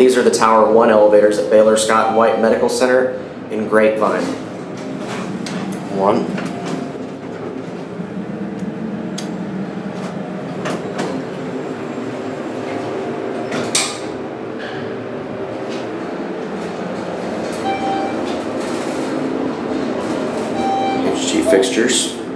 These are the Tower 1 elevators at Baylor Scott and White Medical Center in Grapevine. One. HG fixtures.